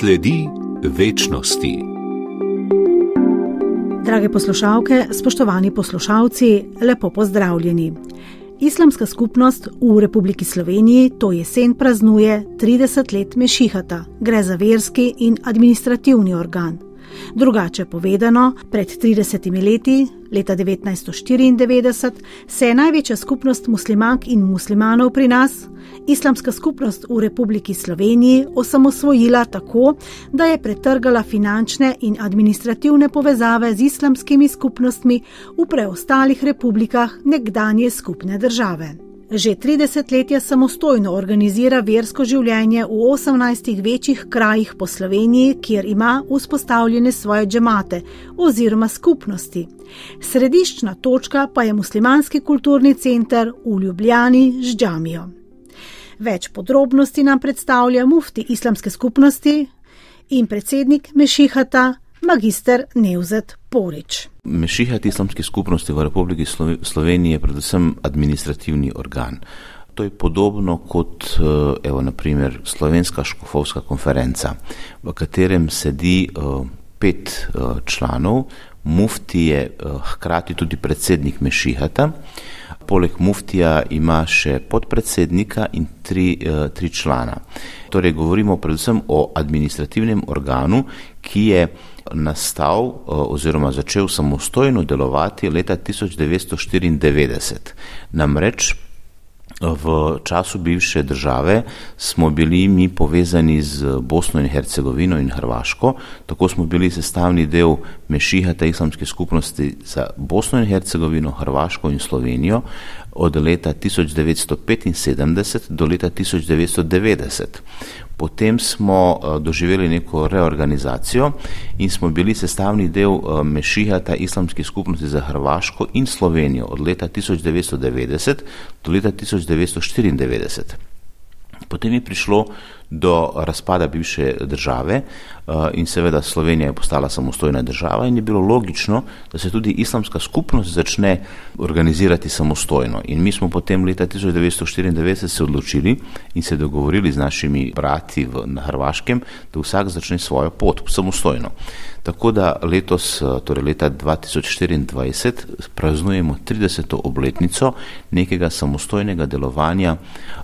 Sledi večnosti. Drage poslušalke, spoštovani poslušalci, lepo pozdravljeni. Islamska skupnost v Republiki Sloveniji to jesen praznuje 30 let Mešihata, gre za verski in administrativni organ. Drugače povedano, pred 30 leti, leta 1994, se je največja skupnost muslimank in muslimanov pri nas, islamska skupnost v Republiki Sloveniji, osamosvojila tako, da je pretrgala finančne in administrativne povezave z islamskimi skupnostmi v preostalih republikah nekdanje skupne države. Že 30 let je samostojno organizira versko življenje v 18 večjih krajih po Sloveniji, kjer ima vzpostavljene svoje džemate oziroma skupnosti. Središčna točka pa je muslimanski kulturni center v Ljubljani z džamijo. Več podrobnosti nam predstavlja mufti islamske skupnosti in predsednik Mešihata, magister Neuzet Porič. Mešihat islamske skupnosti v Republiki Sloveniji je predvsem administrativni organ. To je podobno kot eh, evo, naprimer, Slovenska škofovska konferenca, v katerem sedi uh, pet uh, članov, mufti je hkrati tudi predsednik Mešihata. Poleg muftija ima še podpredsednika in tri, tri člana. Torej, govorimo predvsem o administrativnem organu, ki je nastal eh, oziroma začel samostojno delovati leta 1994. Namreč v času bivše države smo bili mi povezani z Bosno in Hercegovino in Hrvaško, tako smo bili sestavni del Mešihata islamske skupnosti za Bosno in Hercegovino, Hrvaško in Slovenijo od leta 1975 do leta 1990. Potem smo eh, doživeli neko reorganizacijo in smo bili sestavni del eh, Mešihata islamske skupnosti za Hrvaško in Slovenijo od leta 1990 do leta 1994. Potem je prišlo do razpada bivše države eh, in seveda Slovenija je postala samostojna država in je bilo logično, da se tudi islamska skupnost začne organizirati samostojno. In mi smo potem leta 1994 se odločili in se dogovorili z našimi brati v, na Hrvaškem, da vsak začne svojo pot samostojno. Tako da letos, eh, torej leta 2024, praznujemo 30. obletnico nekega samostojnega delovanja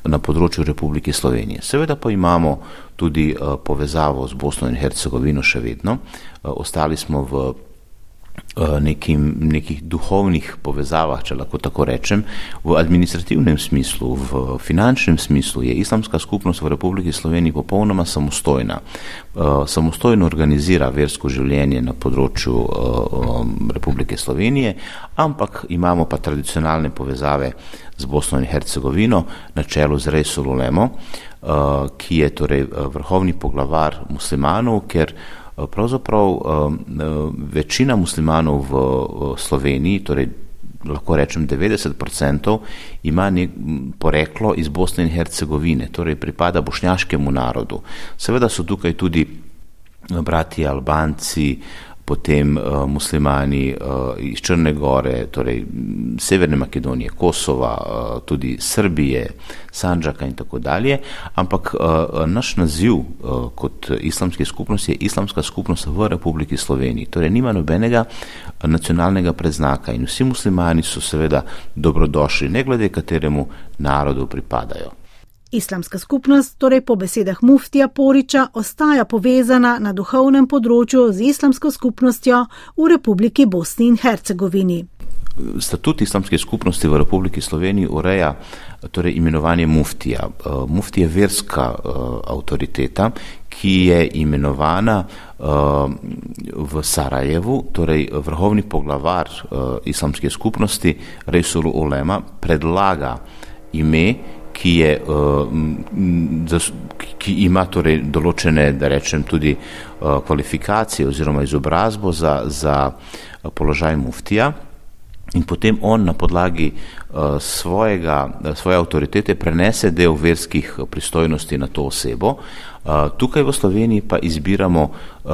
na področju Republike Slovenije. Seveda pa imamo tudi uh, povezavo z Bosno in Hercegovino še vedno. Uh, ostali smo v Eh, nekim, nekih duhovnih povezavah, če lahko tako rečem. V administrativnem smislu, v finančnem smislu je islamska skupnost v Republiki Sloveniji popolnoma samostojna. Samostojno organizira versko življenje na področju Republike Slovenije, ampak imamo pa tradicionalne povezave z Bosno in Hercegovino na čelu z Rejsul Ulemo, ki je torej vrhovni poglavar muslimanov, ker pravzaprav um, uh, večina muslimanov v Sloveniji, torej lahko rečem 90%, ima nek poreklo iz Bosne in Hercegovine, torej pripada bošnjaškemu narodu. Seveda so tukaj tudi brati Albanci, potem uh, muslimani uh, iz Črne Gore, torej Severne Makedonije, Kosova, uh, tudi Srbije, Sanđaka in tako dalje, ampak uh, naš naziv uh, kot islamske skupnosti je islamska skupnost v Republiki Sloveniji, torej nima nobenega nacionalnega preznaka in vsi muslimani so seveda dobrodošli, ne glede kateremu narodu pripadajo. Islamska skupnost, torej po besedah muftija Poriča, ostaja povezana na duhovnem področju z islamsko skupnostjo v Republiki Bosni in Hercegovini. Statut islamske skupnosti v Republiki Sloveniji ureja torej, imenovanje muftija. Uh, Mufti je verska uh, avtoriteta, ki je imenovana uh, v Sarajevu, torej vrhovni poglavar islamske skupnosti Resulu Ulema predlaga ime, ki, je, uh, ki ima torej določene, da rečem, tudi uh, kvalifikacije oziroma izobrazbo za, za uh, položaj muftija. In potem on na podlagi svojega, svoje avtoritete prenese del verskih pristojnosti na to osebo. Tukaj v Sloveniji pa izbiramo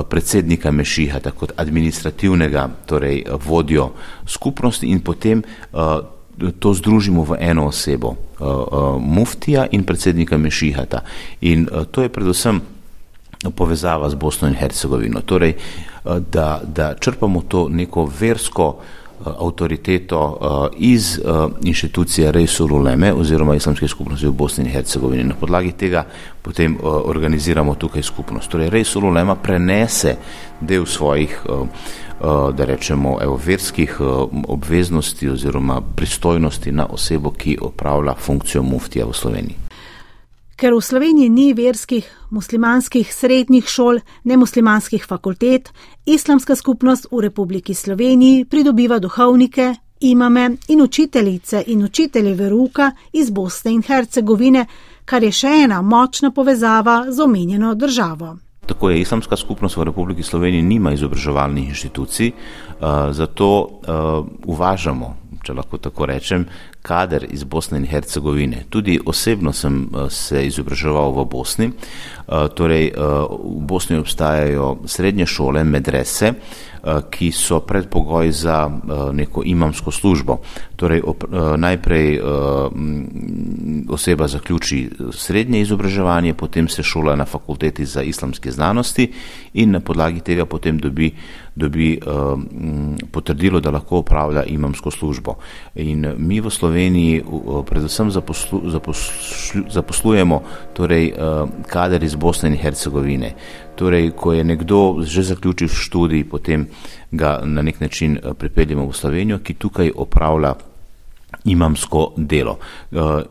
predsednika Mešiha, tako administrativnega, torej vodjo skupnosti in potem to združimo v eno osebo, uh, uh, muftija in predsednika Mešihata. In uh, to je predvsem povezava z Bosno in Hercegovino. Torej, da, da črpamo to neko versko avtoriteto iz inštitucije Rejsululeme oziroma islamske skupnosti v Bosni in Hercegovini. Na podlagi tega potem organiziramo tukaj skupnost. Torej, Rejsululema prenese del svojih Eh, da rečemo, evo, verskih eh, obveznosti oziroma pristojnosti na osebo, ki opravlja funkcijo muftija v Sloveniji. Ker v Sloveniji ni verskih, muslimanskih srednjih šol, ne muslimanskih fakultet, islamska skupnost v Republiki Sloveniji pridobiva duhovnike, imame in učiteljice in učitelje veruka iz Bosne in Hercegovine, kar je še ena močna povezava z omenjeno državo. Tako je islamska skupnost v Republiki Sloveniji nima izobraževalnih inštitucij, uh, zato uh, uvažamo, če lahko tako rečem, kader iz Bosne in Hercegovine. Tudi osebno sem uh, se izobraževal v Bosni, uh, torej uh, v Bosni obstajajo srednje šole, medrese, ki so predpogoj za neko imamsko službo. Torej, najprej oseba zaključi srednje izobraževanje, potem se šola na fakulteti za islamske znanosti in na podlagi tega potem dobi, dobi uh, potrdilo, da lahko upravlja imamsko službo. In mi v Sloveniji uh, predvsem zaposlu, zaposlu, zaposlujemo torej, uh, kader iz Bosne in Hercegovine. Torej, ko je nekdo že zaključil študij, potem ga na nek način pripeljemo v Slovenijo, ki tukaj opravlja imamsko delo.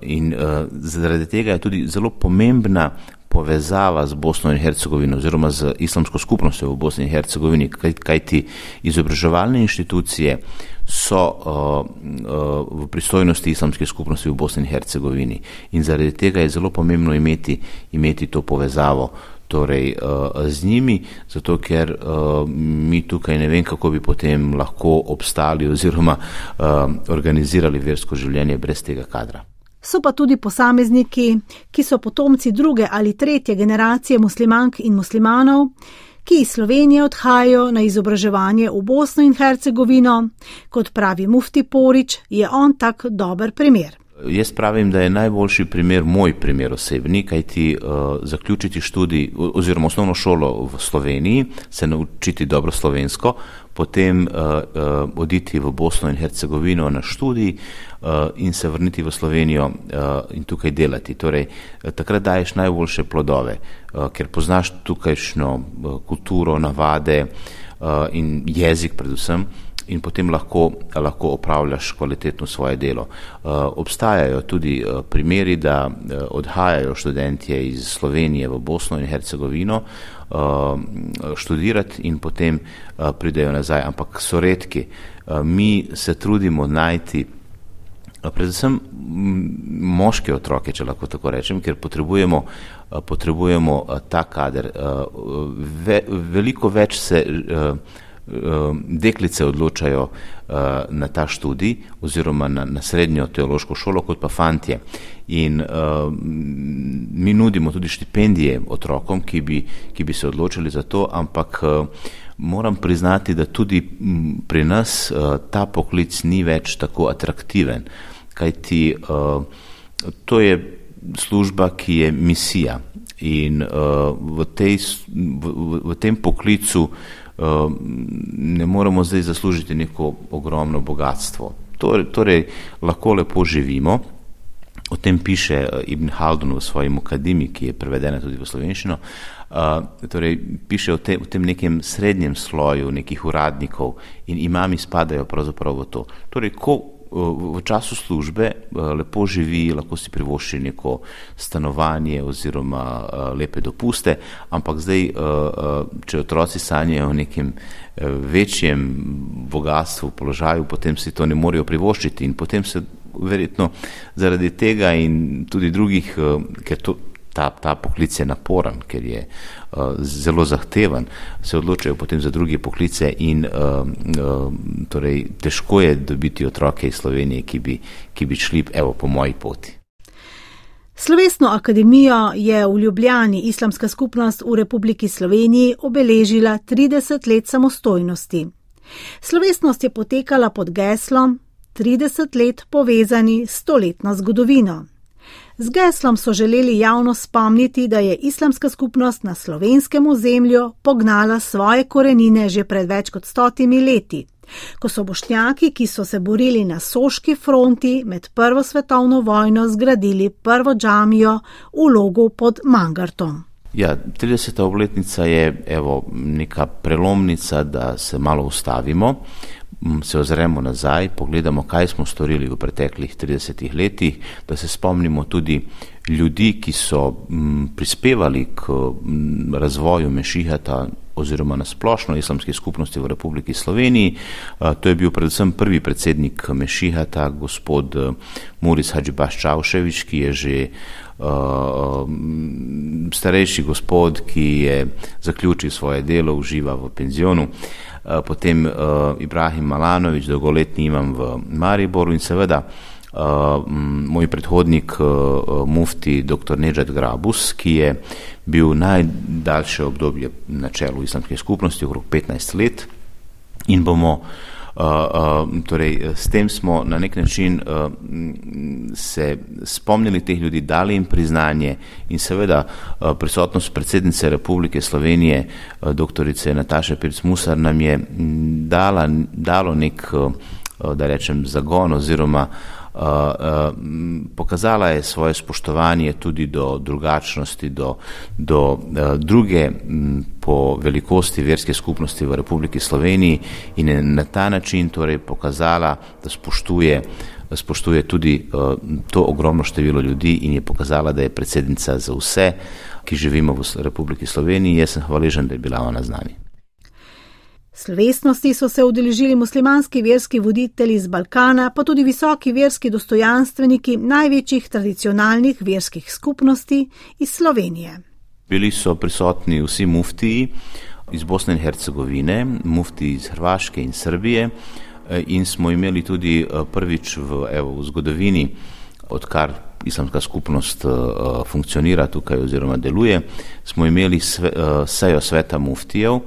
In zaradi tega je tudi zelo pomembna povezava z Bosno in Hercegovino oziroma z islamsko skupnostjo v Bosni in Hercegovini, kaj, kaj ti izobraževalne inštitucije so uh, uh, v pristojnosti islamske skupnosti v Bosni in Hercegovini. In zaradi tega je zelo pomembno imeti, imeti to povezavo torej, uh, z njimi, zato ker uh, mi tukaj ne vem, kako bi potem lahko obstali oziroma uh, organizirali versko življenje brez tega kadra. So pa tudi posamezniki, ki so potomci druge ali tretje generacije muslimank in muslimanov, ki iz Slovenije odhajajo na izobraževanje v Bosno in Hercegovino. Kot pravi Mufti Porič, je on tak dober primer. Jaz pravim, da je najboljši primer moj primer osebni, kaj ti uh, zaključiti študij oziroma osnovno šolo v Sloveniji, se naučiti dobro slovensko, potem uh, uh, oditi v Bosno in Hercegovino na študij uh, in se vrniti v Slovenijo uh, in tukaj delati. Torej, takrat daješ najboljše plodove, uh, ker poznaš tukajšno uh, kulturo, navade uh, in jezik predvsem in potem lahko, lahko opravljaš kvalitetno svoje delo. Uh, obstajajo tudi uh, primeri, da uh, odhajajo študentje iz Slovenije v Bosno in Hercegovino študirati in potem pridejo nazaj, ampak so redki. Mi se trudimo najti predvsem moške otroke, če lahko tako rečem, ker potrebujemo, potrebujemo ta kader. Ve, veliko več se deklice odločajo uh, na ta študij oziroma na, na srednjo teološko šolo kot pa fantje. In uh, mi nudimo tudi štipendije otrokom, ki bi, ki bi se odločili za to, ampak uh, moram priznati, da tudi pri nas uh, ta poklic ni več tako atraktiven, kajti uh, to je služba, ki je misija. In uh, v, tej, v, v, v tem poklicu uh, ne moremo zdaj zaslužiti neko ogromno bogatstvo. Torej, torej lahko lepo živimo. O tem piše eh, Ibn Haldun v svoji Mukadimi, ki je prevedena tudi v slovenščino. Uh, torej, piše o, te, o tem nekem srednjem sloju nekih uradnikov in imami spadajo pravzaprav v to. Torej, ko v času službe eh, lepo živi, lahko si privošči neko stanovanje oziroma eh, lepe dopuste, ampak zdaj, eh, če otroci sanjajo o nekem večjem bogatstvu, položaju, potem si to ne morejo privoščiti in potem se verjetno zaradi tega in tudi drugih, ker to ta, ta poklic je naporen, ker je uh, zelo zahteven, se odločajo potem za druge poklice in uh, uh, torej, težko je dobiti otroke iz Slovenije, ki bi, ki bi šli evo, po moji poti. Slovesno akademijo je v Ljubljani Islamska skupnost v Republiki Sloveniji obeležila 30 let samostojnosti. Slovesnost je potekala pod geslom 30 let povezani s stoletno zgodovino. Z geslom so želeli javno spomniti, da je islamska skupnost na slovenskem ozemlju pognala svoje korenine že pred več kot stotimi leti, ko so bošnjaki, ki so se borili na soški fronti med Prvo svetovno vojno, zgradili prvo džamijo v logu pod Mangartom. Ja, 30. obletnica je evo, neka prelomnica, da se malo ustavimo, se ozremo nazaj, pogledamo, kaj smo storili v preteklih 30 letih, da se spomnimo tudi ljudi, ki so prispevali k razvoju Mešihata oziroma na splošno islamske skupnosti v Republiki Sloveniji. To je bil predvsem prvi predsednik Mešihata, gospod Muris Hadžibaš Čavševič, ki je že starejši gospod, ki je zaključil svoje delo, uživa v penzionu. Uh, potem uh, Ibrahim Malanovič, dolgoletni imam v Mariboru in seveda uh, moj predhodnik uh, mufti dr. Nežet Grabus, ki je bil najdaljše obdobje na čelu islamske skupnosti, okrog 15 let in bomo uh, torej, s tem smo na nek način uh, se spomnili teh ljudi, dali jim priznanje in seveda prisotnost predsednice Republike Slovenije, doktorice Nataše Pirc-Musar, nam je dala, dalo nek, da rečem, zagon oziroma pokazala je svoje spoštovanje tudi do drugačnosti, do, do uh, druge m, po velikosti verske skupnosti v Republiki Sloveniji in je na ta način torej pokazala, da spoštuje, spoštuje tudi uh, to ogromno število ljudi in je pokazala, da je predsednica za vse, ki živimo v Republiki Sloveniji. Jaz sem hvaležen, da je bila ona z nami. Slovesnosti so se udeležili muslimanski verski voditelji iz Balkana, pa tudi visoki verski dostojanstveniki največjih tradicionalnih verskih skupnosti iz Slovenije. Bili so prisotni vsi muftiji iz Bosne in Hercegovine, muftiji iz Hrvaške in Srbije eh, in smo imeli tudi eh, prvič v, evo, v zgodovini, odkar islamska skupnost uh, funkcionira tukaj oziroma deluje, smo imeli sve, sejo sveta muftijev,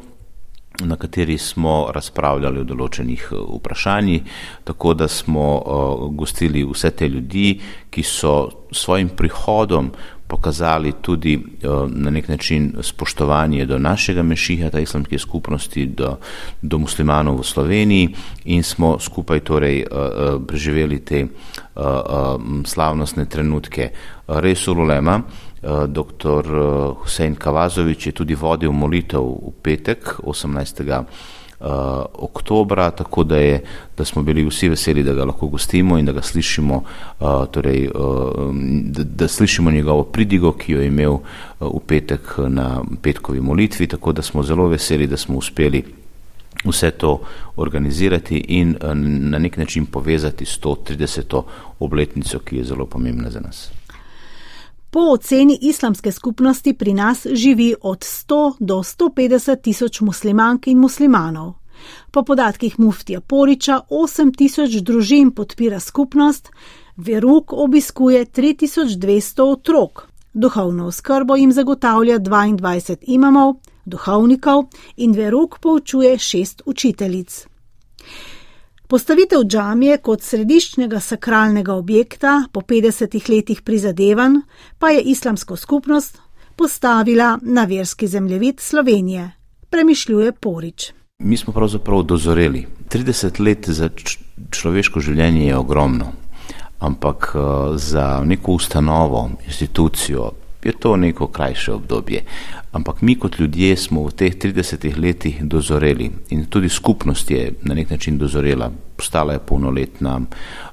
na kateri smo razpravljali o določenih eh, vprašanjih, tako da smo uh, gostili vse te ljudi, ki so svojim prihodom pokazali tudi uh, na nek način spoštovanje do našega mešiha, ta islamske skupnosti, do, do muslimanov v Sloveniji in smo skupaj torej preživeli te slavnostne trenutke. Res ulema, Eh, dr. Eh, Husein Kavazovič je tudi vodil molitev v petek 18. Eh, oktobra, tako da, je, da smo bili vsi veseli, da ga lahko gostimo in da ga slišimo, torej, da, da slišimo njegovo pridigo, ki jo je imel v petek na petkovi molitvi, tako da smo zelo veseli, da smo uspeli vse to organizirati in na nek način povezati s to 30. obletnico, ki je zelo pomembna za nas. Po oceni islamske skupnosti pri nas živi od 100 do 150 tisoč muslimank in muslimanov. Po podatkih muftija Poriča 8 tisoč družin podpira skupnost, veruk obiskuje 3200 otrok, duhovno oskrbo jim zagotavlja 22 imamov, duhovnikov in veruk poučuje 6 učiteljic. Postavitev džamije kot središčnega sakralnega objekta po 50 letih prizadevanj pa je islamsko skupnost postavila na verski zemljevid Slovenije, premišljuje Porič. Mi smo pravzaprav dozoreli. 30 let za človeško življenje je ogromno, ampak eh, za neko ustanovo, institucijo, je to neko krajše obdobje. Ampak mi kot ljudje smo v teh 30 letih dozoreli in tudi skupnost je na nek način dozorela, postala je polnoletna,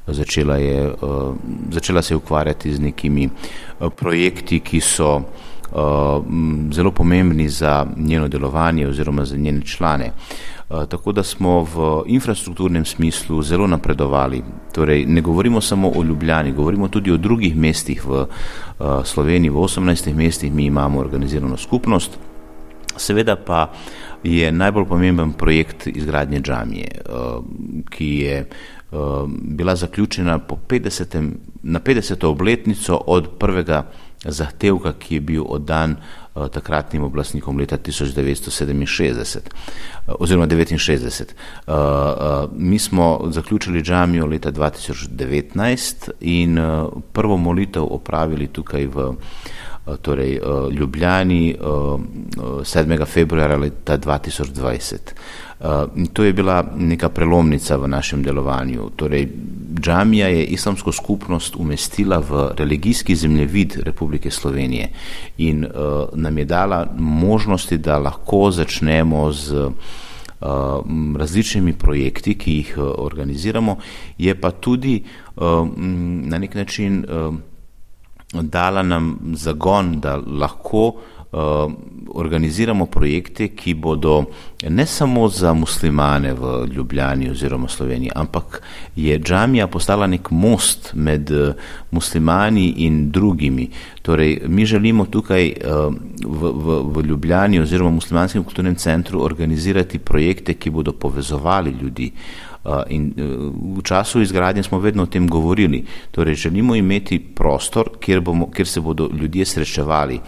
začela, je, uh, začela se ukvarjati z nekimi uh, projekti, ki so uh, zelo pomembni za njeno delovanje oziroma za njene člane. Eh, tako da smo v infrastrukturnem smislu zelo napredovali. Torej, ne govorimo samo o Ljubljani, govorimo tudi o drugih mestih v uh, Sloveniji, v 18 mestih mi imamo organizirano skupnost. Seveda pa je najbolj pomemben projekt izgradnje džamije, uh, ki je bila zaključena 50. na 50. obletnico od prvega zahtevka, ki je bil oddan uh, takratnim oblastnikom leta 1967 uh, oziroma 1969. Uh, uh, mi smo zaključili džamijo leta 2019 in prvo molitev opravili tukaj v torej, uh, Ljubljani uh, 7. februarja leta 2020. Uh, to je bila neka prelomnica v našem delovanju. Torej, džamija je islamsko skupnost umestila v religijski zemljevid Republike Slovenije in nam je dala možnosti, da lahko začnemo z različnimi projekti, ki jih organiziramo, je pa tudi na nek način dala nam zagon, da lahko uh, organiziramo projekte, ki bodo ne samo za muslimane v Ljubljani oziroma Sloveniji, ampak je džamija postala nek most med uh, muslimani in drugimi. Torej, mi želimo tukaj uh, v, v, v Ljubljani oziroma v muslimanskem kulturnem centru organizirati projekte, ki bodo povezovali ljudi. Uh, In e, v času izgradnje smo vedno o tem govorili. Torej, želimo imeti prostor, kjer, bomo, kjer se bodo ljudje srečevali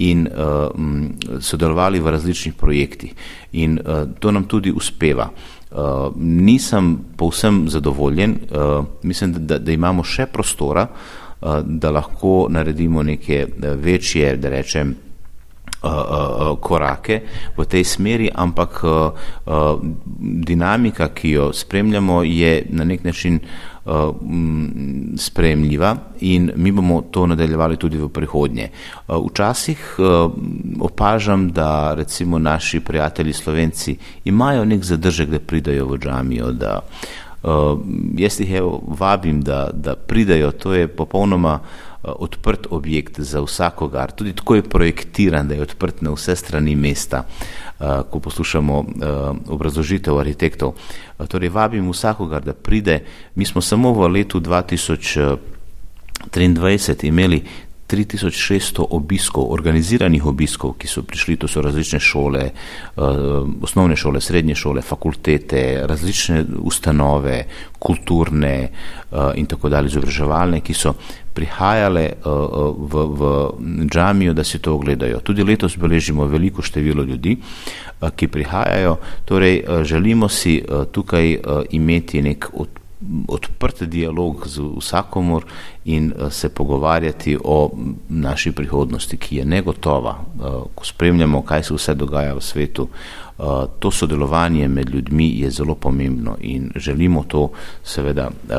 in uh, sodelovali v različnih projektih. In uh, to nam tudi uspeva. Uh, nisem povsem zadovoljen, uh, mislim, da, da imamo še prostora, uh, da lahko naredimo neke večje, da rečem, korake v tej smeri, ampak dinamika, ki jo spremljamo, je na nek način spremljiva in mi bomo to nadaljevali tudi v prihodnje. Včasih opažam, da recimo naši prijatelji slovenci imajo nek zadržek, da pridajo v džamijo, da jaz jih vabim, da, da pridajo, to je popolnoma uh, Eh, odprt objekt za vsakogar. Tudi tako je projektiran, da je odprt na vse strani mesta, eh, ko poslušamo eh, obrazložitev arhitektov. Torej, vabim vsakogar, da pride. Mi smo samo v letu 2023 imeli 3600 obiskov, organiziranih obiskov, ki so prišli, to so različne šole, osnovne šole, srednje šole, fakultete, različne ustanove, kulturne in tako dalje, izobraževalne, ki so prihajale uh, v, v džamijo, da si to ogledajo. Tudi letos beležimo veliko število ljudi, ki prihajajo. Torej, želimo si tukaj imeti nek od, odprt dialog z vsakomor in uh, se pogovarjati o naši prihodnosti, ki je negotova. Uh, ko spremljamo, kaj se vse dogaja v svetu, Eh, to sodelovanje med ljudmi je zelo pomembno in želimo to seveda eh,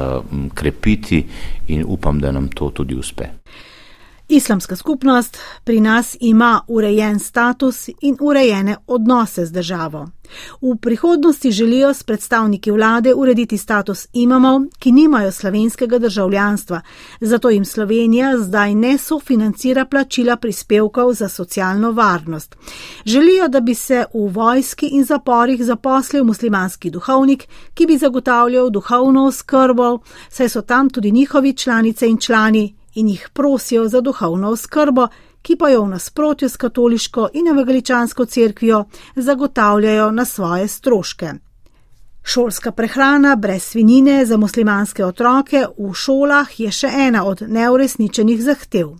krepiti in upam, da nam to tudi uspe. Islamska skupnost pri nas ima urejen status in urejene odnose z državo. V prihodnosti želijo s predstavniki vlade urediti status imamov, ki nimajo slovenskega državljanstva, zato jim Slovenija zdaj ne sofinancira plačila prispevkov za socialno varnost. Želijo, da bi se v vojski in zaporih zaposlil muslimanski duhovnik, ki bi zagotavljal duhovno oskrbo, saj so tam tudi njihovi članice in člani in jih prosijo za duhovno oskrbo, ki pa jo v nasprotju s katoliško in evangeličansko cerkvijo zagotavljajo na svoje stroške. Šolska prehrana brez svinine za muslimanske otroke v šolah je še ena od neuresničenih zahtev.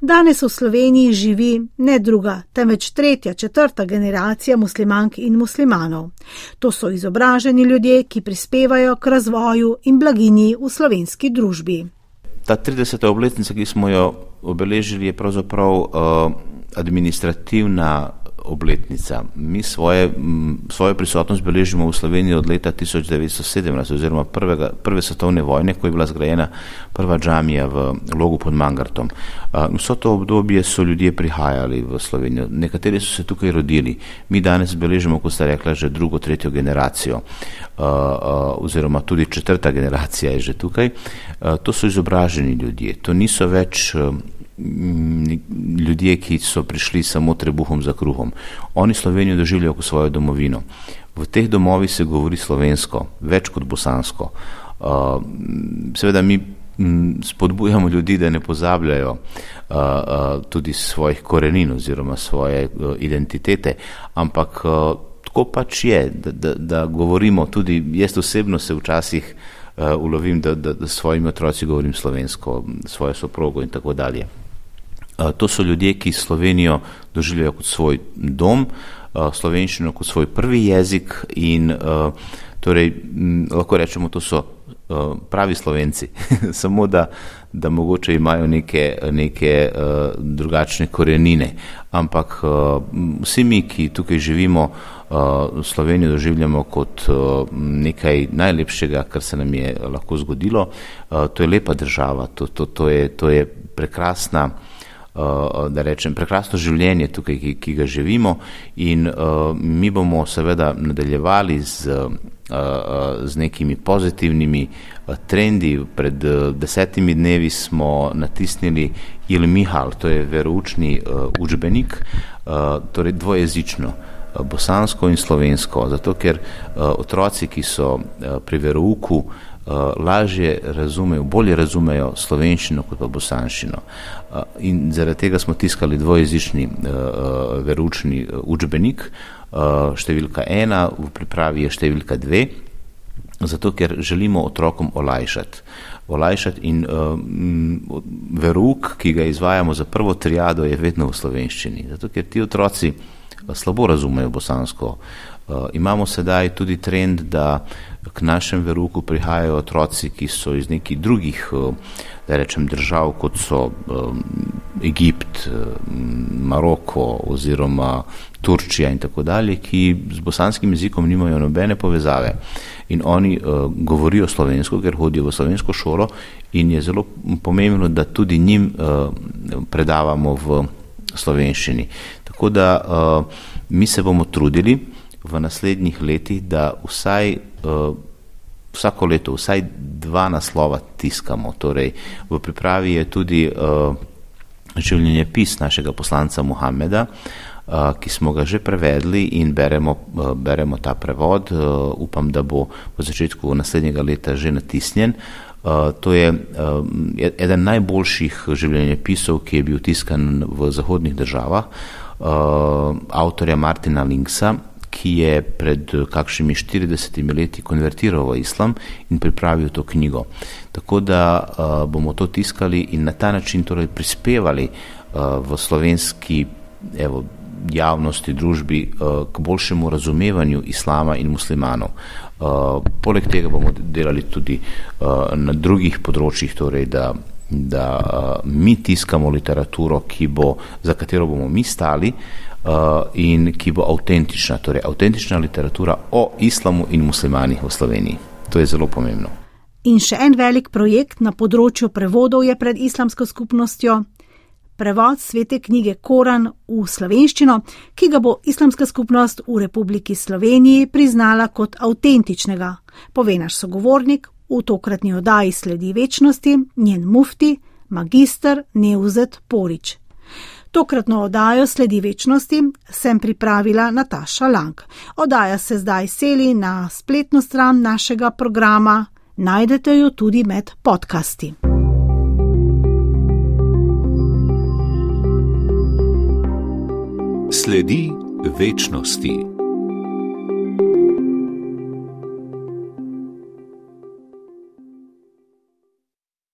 Danes v Sloveniji živi ne druga, temveč tretja, četrta generacija muslimank in muslimanov. To so izobraženi ljudje, ki prispevajo k razvoju in blaginji v slovenski družbi ta 30. obletnica, ki smo jo obeležili, je pravzaprav uh, administrativna obletnica. Mi svoje, svojo prisotnost beležimo v Sloveniji od leta 1917 oziroma prvega, prve svetovne vojne, ko je bila zgrajena prva džamija v logu pod Mangartom. Vso to obdobje so ljudje prihajali v Slovenijo. Nekateri so se tukaj rodili. Mi danes beležimo, kot ste rekla, že drugo, tretjo generacijo oziroma tudi četrta generacija je že tukaj. To so izobraženi ljudje. To niso več ljudje, ki so prišli samo trebuhom za kruhom. Oni Slovenijo doživljajo kot svojo domovino. V teh domovih se govori slovensko, več kot bosansko. Uh, seveda mi spodbujamo ljudi, da ne pozabljajo uh, uh, tudi svojih korenin oziroma svoje uh, identitete, ampak uh, tako pač je, da, da, da govorimo tudi, jaz osebno se včasih uh, ulovim, da s svojimi otroci govorim slovensko, svojo soprogo in tako dalje. To so ljudje, ki Slovenijo doživljajo kot svoj dom, slovenščino kot svoj prvi jezik in torej lahko rečemo, to so pravi slovenci, samo da, da mogoče imajo neke, neke drugačne korenine. Ampak vsi mi, ki tukaj živimo, Slovenijo doživljamo kot nekaj najlepšega, kar se nam je lahko zgodilo. To je lepa država, to, to, to, je, to je prekrasna. Da rečem, prekrasno življenje tukaj, ki, ki ga živimo, in uh, mi bomo seveda nadaljevali z, uh, z nekimi pozitivnimi trendi. Pred desetimi dnevi smo natisnili Il Mihal, to je veroučni učbenik, torej dvojezično. Bosansko in slovensko, zato ker uh, otroci, ki so uh, pri verouku, lažje razumejo, bolje razumejo slovenščino kot pa bosanščino. Uh, in zaradi tega smo tiskali dvojezični uh, veroučni uh, učbenik, uh, številka ena, v pripravi je številka dve, zato ker želimo otrokom olajšati. Olajšati in uh, verouk, ki ga izvajamo za prvo triado, je vedno v slovenščini. Zato ker ti otroci slabo razumejo bosansko. Uh, imamo sedaj tudi trend, da k našem veruku prihajajo otroci, ki so iz nekih drugih, uh, da rečem, držav, kot so um, Egipt, um, Maroko oziroma Turčija in tako dalje, ki z bosanskim jezikom nimajo nobene povezave. In oni uh, govorijo slovensko, ker hodijo v slovensko šolo in je zelo pomembno, da tudi njim uh, predavamo v slovenščini. Tako da uh, mi se bomo trudili v naslednjih letih, da vsaj uh, vsako leto vsaj dva naslova tiskamo. Torej, v pripravi je tudi uh, življenje pis našega poslanca Muhameda, uh, ki smo ga že prevedli in beremo, uh, beremo ta prevod. Uh, upam, da bo v začetku naslednjega leta že natisnjen. Uh, to je uh, eden najboljših življenjepisov, ki je bil tiskan v zahodnih državah. Uh, avtorja Martina Linksa, ki je pred kakšnimi 40 leti konvertiral v islam in pripravil to knjigo. Tako da uh, bomo to tiskali in na ta način torej prispevali uh, v slovenski evo, javnosti, družbi uh, k boljšemu razumevanju islama in muslimanov. Uh, poleg tega bomo delali tudi uh, na drugih področjih, torej da da uh, mi tiskamo literaturo, bo, za katero bomo mi stali uh, in ki bo avtentična, torej avtentična literatura o islamu in muslimanih v Sloveniji. To je zelo pomembno. In še en velik projekt na področju prevodov je pred islamsko skupnostjo. Prevod svete knjige Koran v slovenščino, ki ga bo islamska skupnost v Republiki Sloveniji priznala kot avtentičnega, pove naš sogovornik V tokratni oddaji sledi večnosti njen mufti, magistr Neuzet Porič. Tokratno oddajo sledi večnosti sem pripravila Nataša Lang. Oddaja se zdaj seli na spletno stran našega programa, najdete jo tudi med podcasti. Sledi večnosti.